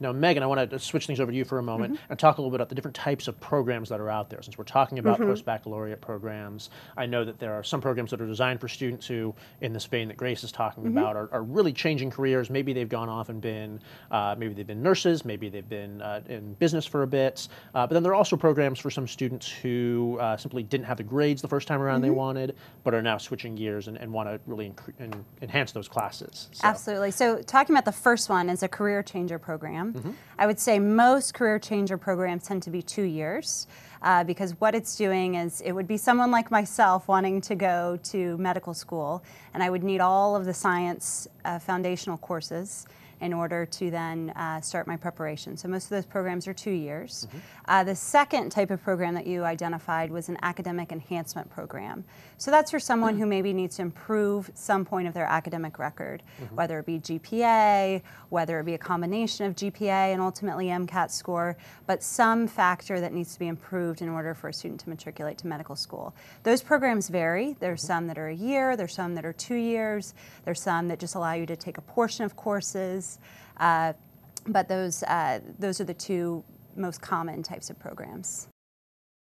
Megan, I want to switch things over to you for a moment Mm-hmm. and talk a little bit about the different types of programs that are out there. Since we're talking about Mm-hmm. post baccalaureate programs, I know that there are some programs that are designed for students who, in this vein that Grace is talking Mm-hmm. about, are, are really changing careers. Maybe they've gone off and been, uh, maybe they've been nurses, maybe they've been uh, in business for a bit. Uh, but then there are also programs for some students who uh, simply didn't have the grades the first time around they wanted, but are now switching gears and, and want to really en- enhance those classes. So- Absolutely. So, talking about the first one is a career changer program. Mm-hmm. I would say most career changer programs tend to be two years uh, because what it's doing is it would be someone like myself wanting to go to medical school, and I would need all of the science uh, foundational courses in order to then uh, start my preparation. So most of those programs are two years. Uh, the second type of program that you identified was an academic enhancement program. So that's for someone who maybe needs to improve some point of their academic record, whether it be GPA, whether it be a combination of GPA and ultimately MCAT score, but some factor that needs to be improved in order for a student to matriculate to medical school. Those programs vary. There's some that are a year, there's some that are two years, there's some that just allow you to take a portion of courses. Uh, but those, uh, those are the two most common types of programs.